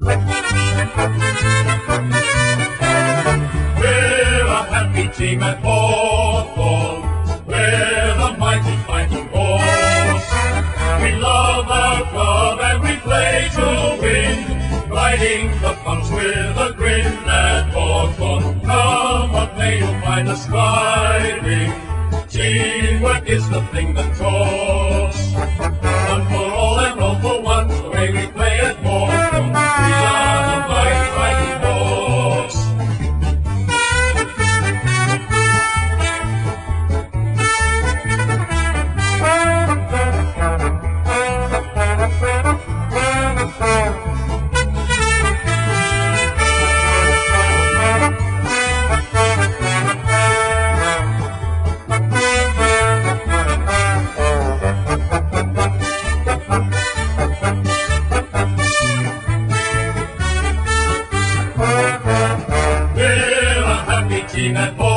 We're a happy team at Hawthorne. We're the mighty fighting force. We love our club and we play to win. Riding the punch with a grin at Hawthorne. Come what may, you'll find us striving. Teamwork is the thing that We're a happy team at Hawthorne.